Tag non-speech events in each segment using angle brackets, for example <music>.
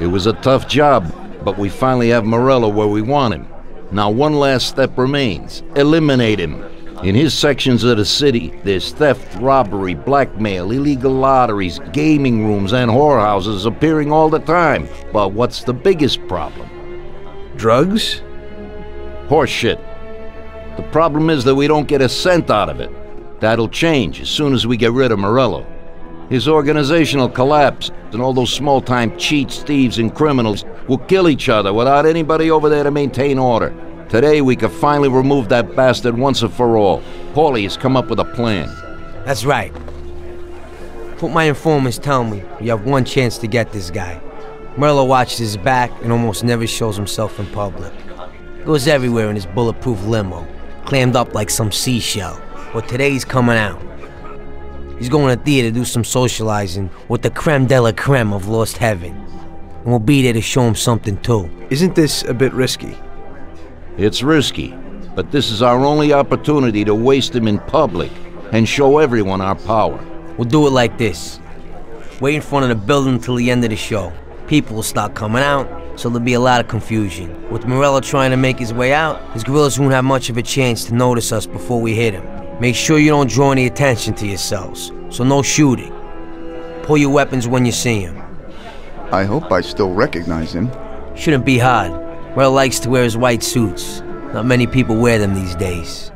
It was a tough job, but we finally have Morello where we want him. Now one last step remains. Eliminate him. In his sections of the city, there's theft, robbery, blackmail, illegal lotteries, gaming rooms, and whorehouses appearing all the time. But what's the biggest problem? Drugs? Horseshit. The problem is that we don't get a cent out of it. That'll change as soon as we get rid of Morello. His organizational collapse, and all those small-time cheats, thieves, and criminals will kill each other without anybody over there to maintain order. Today, we could finally remove that bastard once and for all. Paulie has come up with a plan. That's right. What my informants tell me, you have one chance to get this guy. Morello watches his back and almost never shows himself in public. Goes everywhere in his bulletproof limo, clammed up like some seashell. But today's coming out. He's going to theater to do some socializing with the creme de la creme of Lost Heaven. And we'll be there to show him something too. Isn't this a bit risky? It's risky, but this is our only opportunity to waste him in public and show everyone our power. We'll do it like this. Wait in front of the building until the end of the show. People will start coming out, so there'll be a lot of confusion. With Morello trying to make his way out, his guerrillas won't have much of a chance to notice us before we hit him. Make sure you don't draw any attention to yourselves, so no shooting. Pull your weapons when you see him. I hope I still recognize him. Shouldn't be hard. Morello likes to wear his white suits. Not many people wear them these days.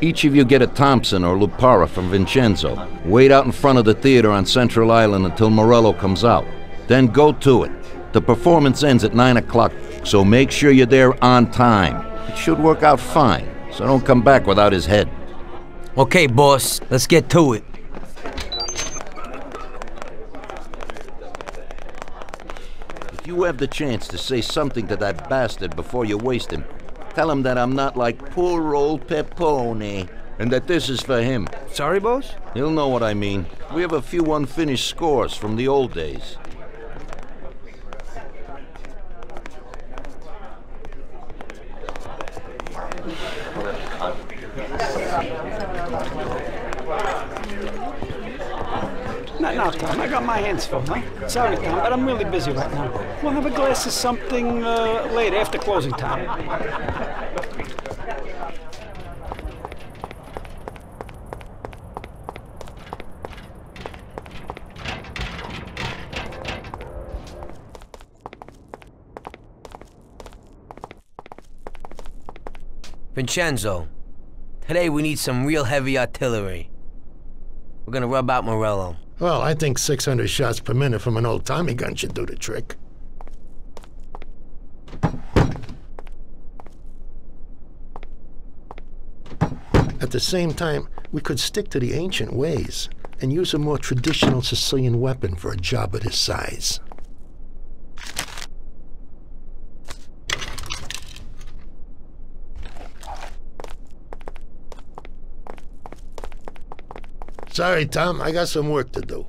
Each of you get a Thompson or Lupara from Vincenzo. Wait out in front of the theater on Central Island until Morello comes out. Then go to it. The performance ends at 9 o'clock, so make sure you're there on time. It should work out fine, so don't come back without his head. Okay, boss, let's get to it. If you have the chance to say something to that bastard before you waste him, tell him that I'm not like poor old Pepone, and that this is for him. Sorry, boss? He'll know what I mean. We have a few unfinished scores from the old days. No, no, Tom, I got my hands full, huh? Sorry, Tom, but I'm really busy right now. We'll have a glass of something uh, later, after closing time. Vincenzo, today we need some real heavy artillery. We're gonna rub out Morello. Well, I think 600 shots per minute from an old Tommy gun should do the trick. At the same time, we could stick to the ancient ways and use a more traditional Sicilian weapon for a job of this size. Sorry, Tom, I got some work to do.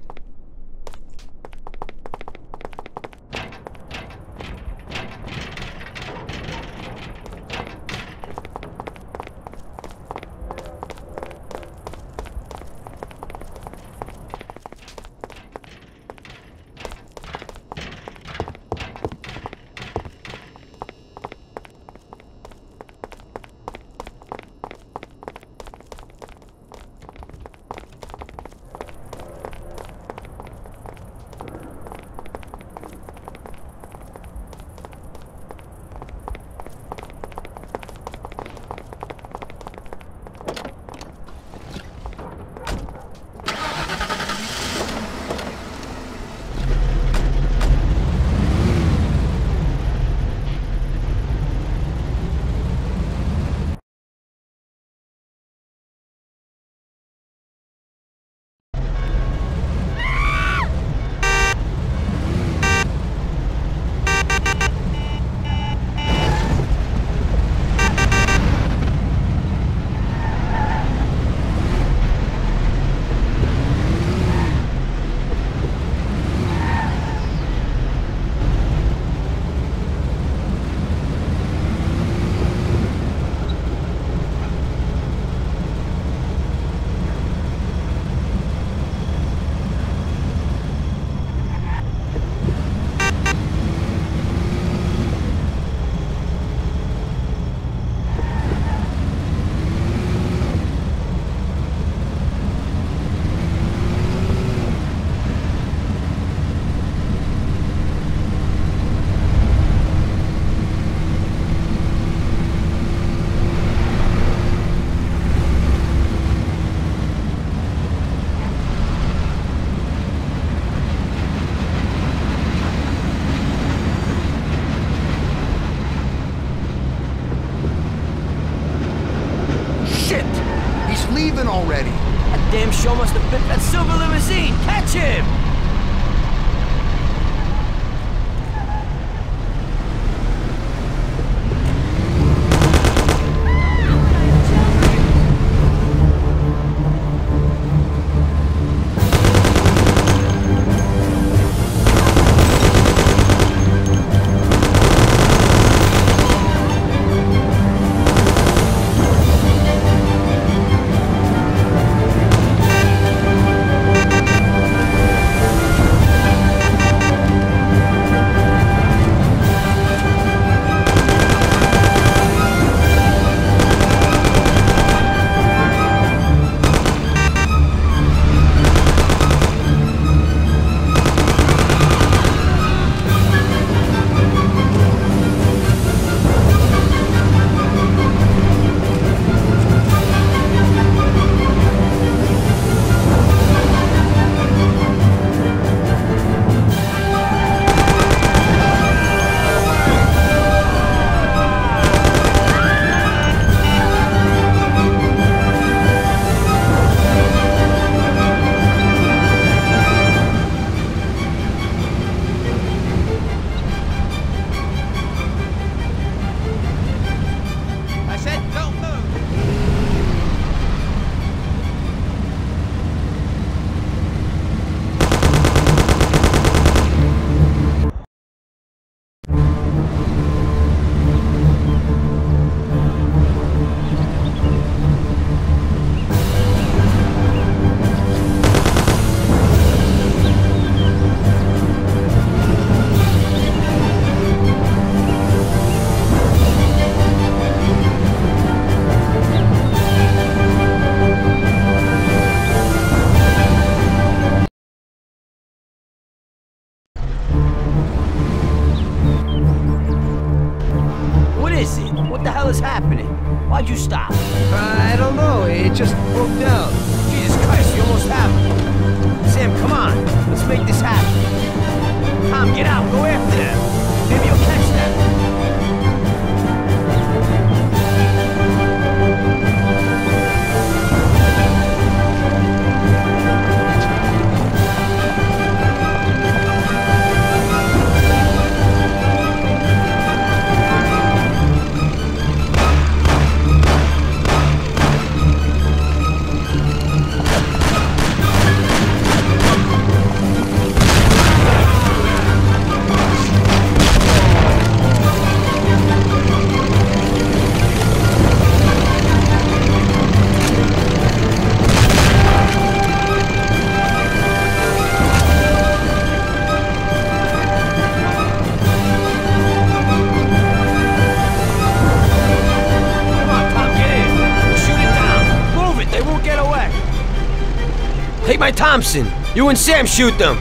Thompson. You and Sam shoot them.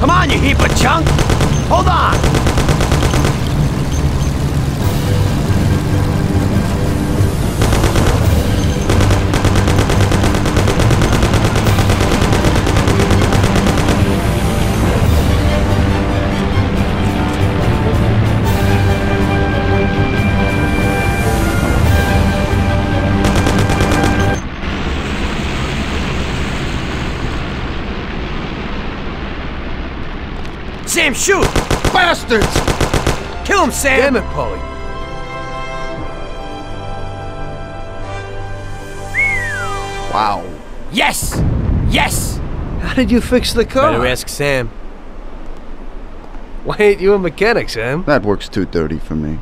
Come on, you heap of junk. Hold on. Shoot! Bastards! Kill him, Sam! Damn it, Paulie. Wow. Yes! Yes! How did you fix the car? Better ask Sam. Why ain't you a mechanic, Sam? That works too dirty for me.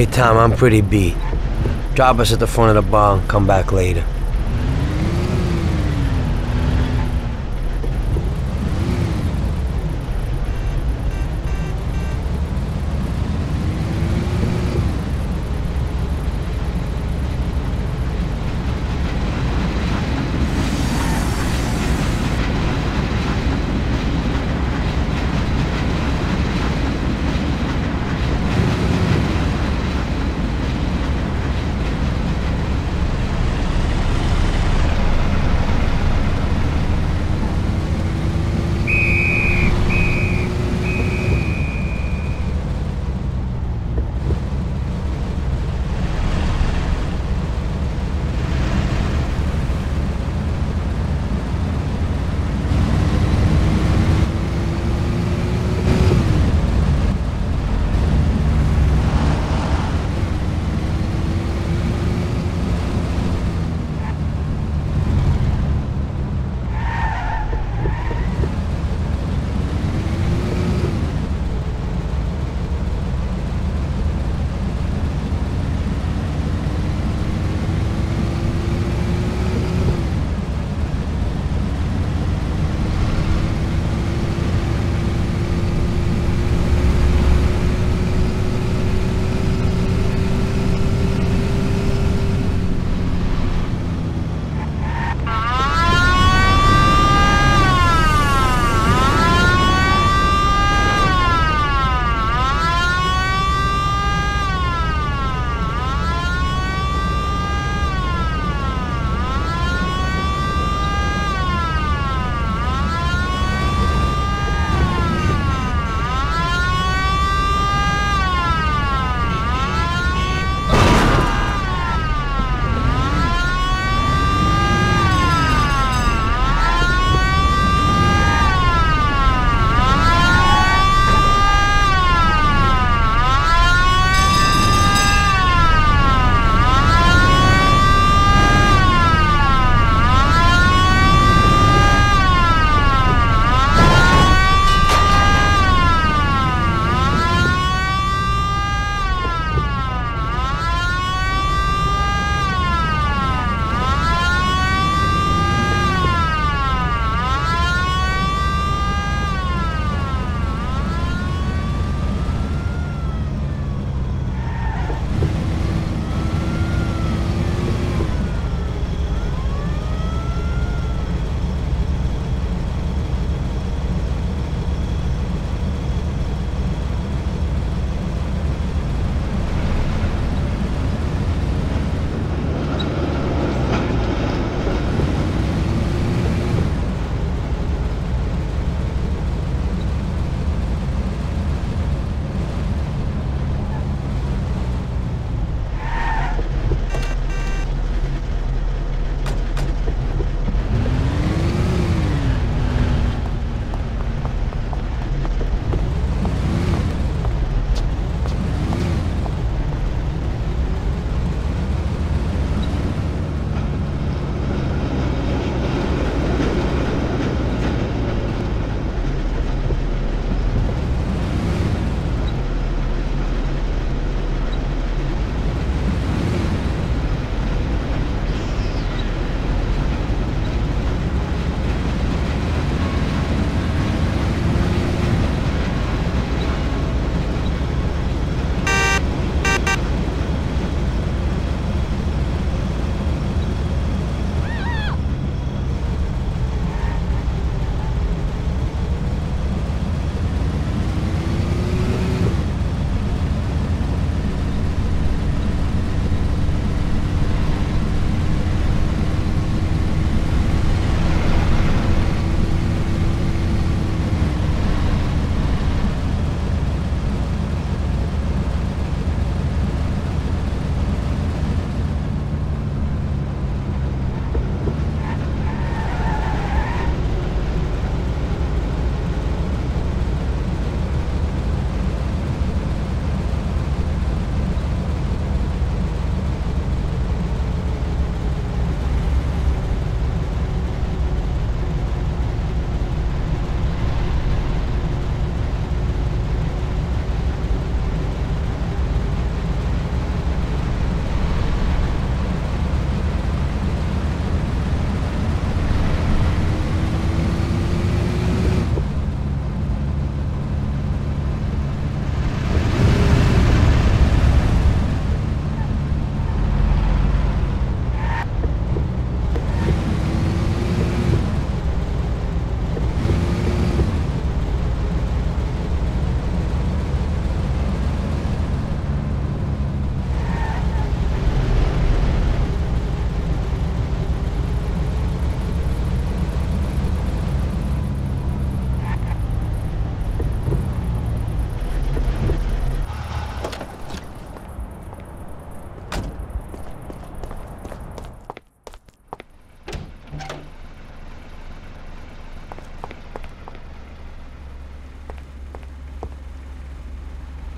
Hey, Tom, I'm pretty beat. Drop us at the front of the bar and come back later.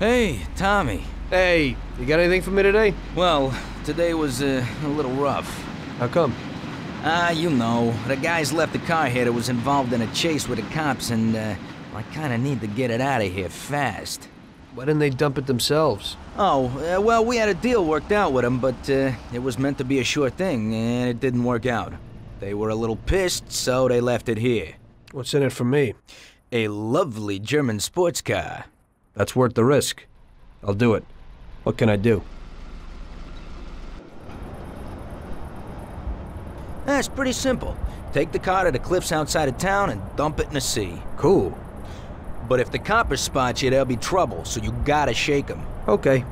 Hey, Tommy. Hey, you got anything for me today? Well, today was uh, a little rough. How come? Ah, you know, the guys left the car here that was involved in a chase with the cops, and uh, I kinda need to get it out of here fast. Why didn't they dump it themselves? Oh, uh, well, we had a deal worked out with them, but uh, it was meant to be a sure thing, and it didn't work out. They were a little pissed, so they left it here. What's in it for me? A lovely German sports car. That's worth the risk. I'll do it. What can I do? Eh, That's pretty simple. Take the car to the cliffs outside of town and dump it in the sea. Cool. But if the coppers spot you, there'll be trouble, so you gotta shake them. Okay.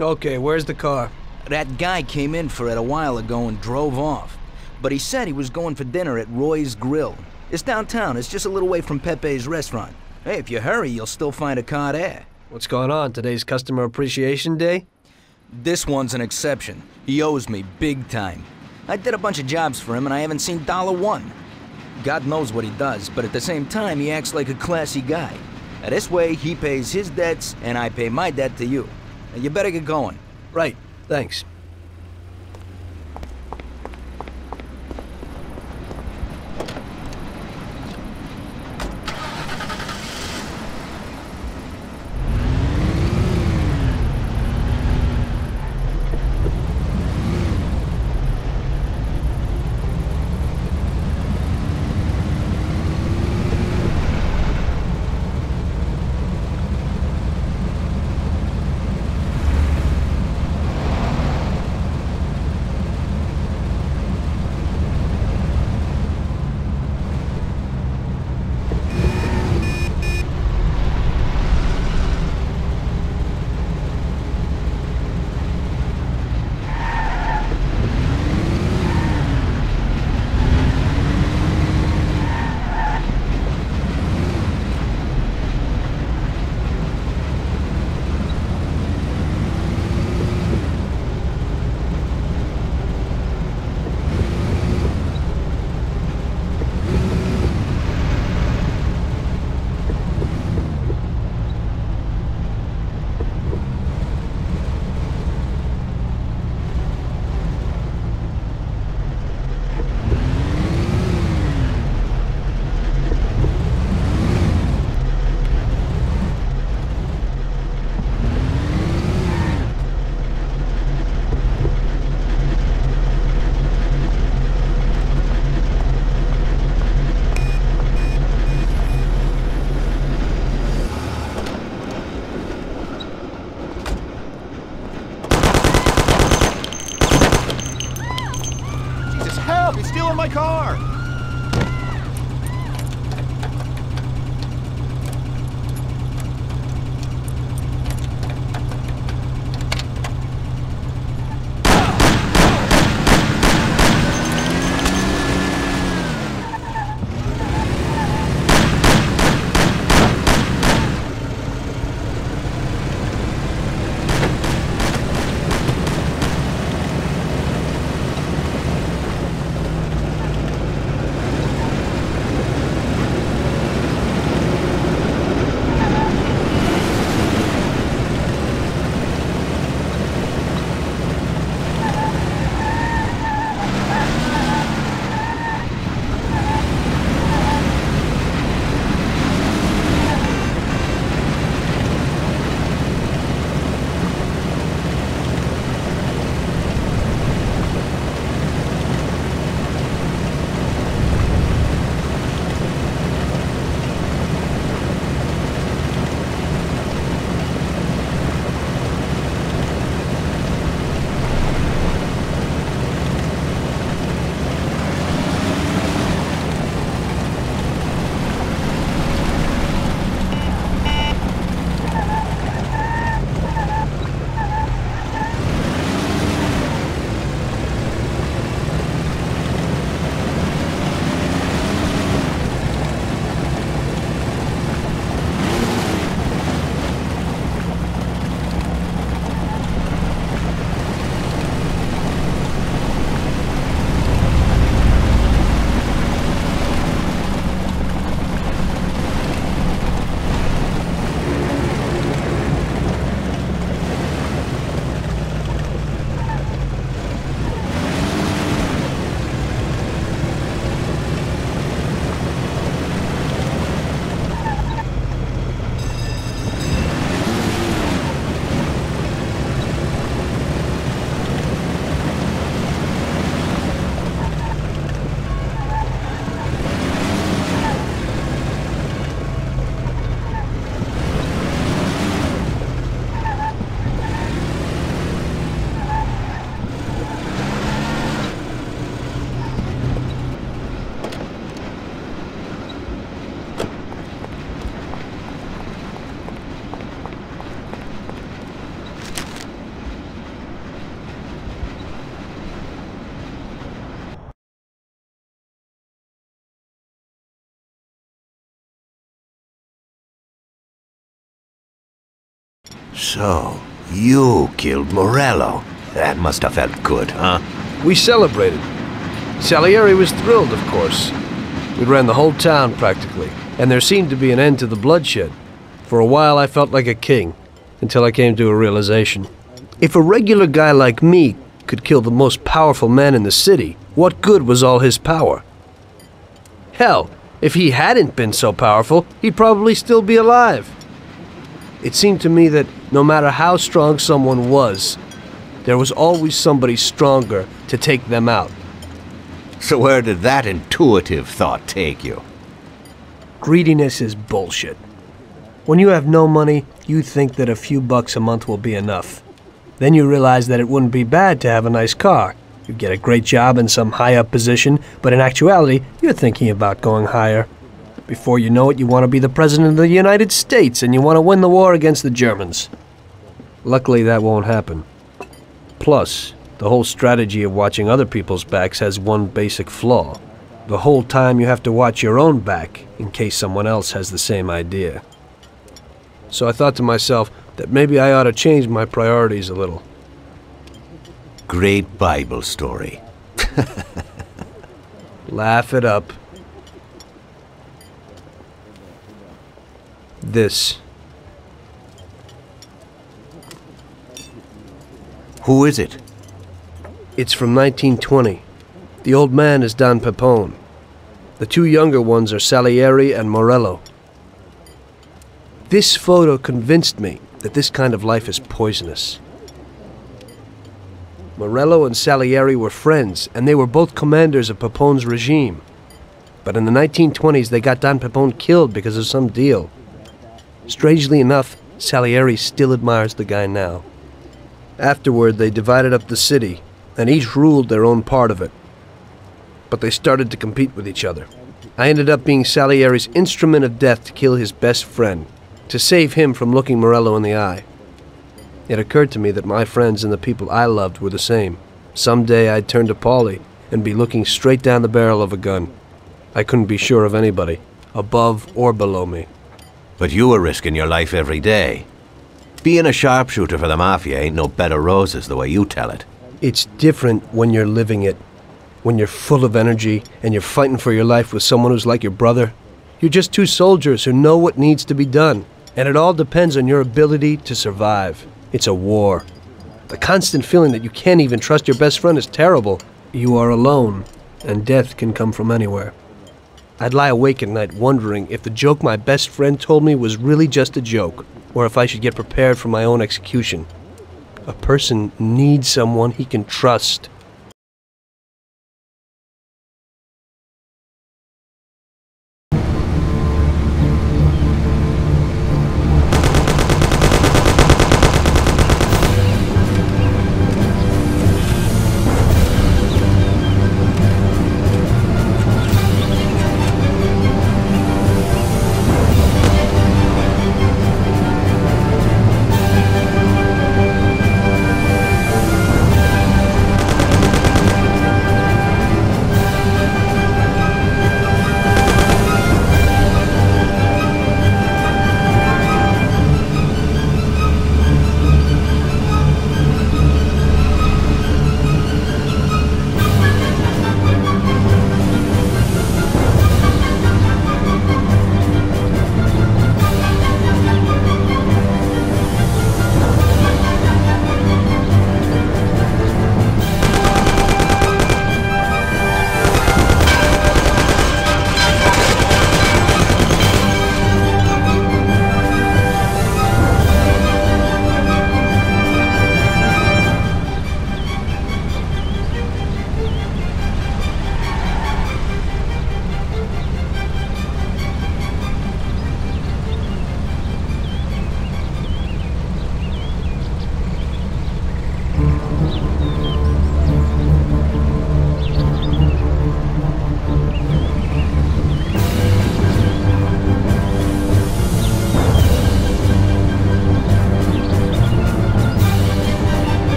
Okay, where's the car? That guy came in for it a while ago and drove off. But he said he was going for dinner at Roy's Grill. It's downtown, it's just a little way from Pepe's restaurant. Hey, if you hurry, you'll still find a car there. What's going on? Today's Customer Appreciation Day? This one's an exception. He owes me big time. I did a bunch of jobs for him and I haven't seen dollar one. God knows what he does, but at the same time, he acts like a classy guy. Now, this way, he pays his debts and I pay my debt to you. You better get going. Right, thanks. So, you killed Morello. That must have felt good, huh? We celebrated. Salieri was thrilled, of course. We ran the whole town, practically, and there seemed to be an end to the bloodshed. For a while, I felt like a king, until I came to a realization. If a regular guy like me could kill the most powerful man in the city, what good was all his power? Hell, if he hadn't been so powerful, he'd probably still be alive. It seemed to me that no matter how strong someone was, there was always somebody stronger to take them out. So where did that intuitive thought take you? Greediness is bullshit. When you have no money, you think that a few bucks a month will be enough. Then you realize that it wouldn't be bad to have a nice car. You get a great job in some high up position, but in actuality, you're thinking about going higher. Before you know it, you want to be the President of the United States and you want to win the war against the Germans. Luckily, that won't happen. Plus, the whole strategy of watching other people's backs has one basic flaw. The whole time you have to watch your own back in case someone else has the same idea. So I thought to myself that maybe I ought to change my priorities a little. Great Bible story. <laughs> Laugh it up. This. Who is it? It's from 1920. The old man is Don Pepone. The two younger ones are Salieri and Morello. This photo convinced me that this kind of life is poisonous. Morello and Salieri were friends, and they were both commanders of Pepone's regime. But in the 1920s, they got Don Pepone killed because of some deal. Strangely enough, Salieri still admires the guy now. Afterward, they divided up the city, and each ruled their own part of it. But they started to compete with each other. I ended up being Salieri's instrument of death to kill his best friend, to save him from looking Morello in the eye. It occurred to me that my friends and the people I loved were the same. Someday I'd turn to Paulie and be looking straight down the barrel of a gun. I couldn't be sure of anybody, above or below me. But you were risking your life every day. Being a sharpshooter for the Mafia ain't no bed of roses the way you tell it. It's different when you're living it. When you're full of energy and you're fighting for your life with someone who's like your brother. You're just two soldiers who know what needs to be done, and it all depends on your ability to survive. It's a war. The constant feeling that you can't even trust your best friend is terrible. You are alone, and death can come from anywhere. I'd lie awake at night wondering if the joke my best friend told me was really just a joke, or if I should get prepared for my own execution. A person needs someone he can trust.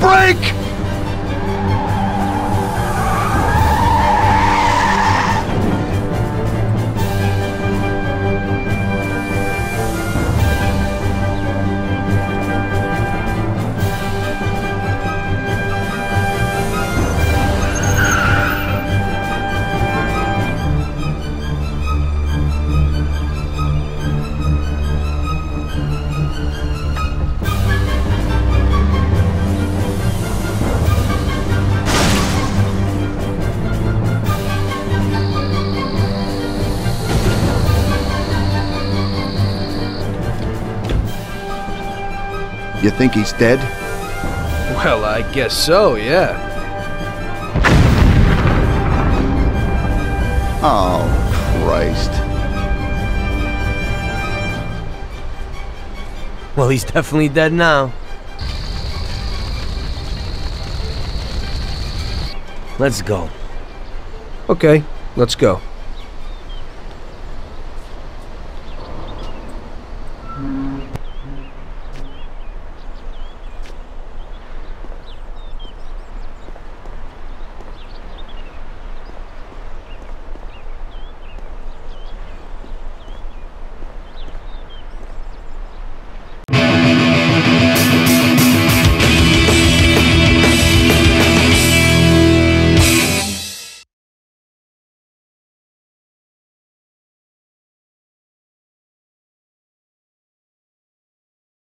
Hit You think he's dead? Well, I guess so, yeah. Oh, Christ. Well, he's definitely dead now. Let's go. Okay, let's go.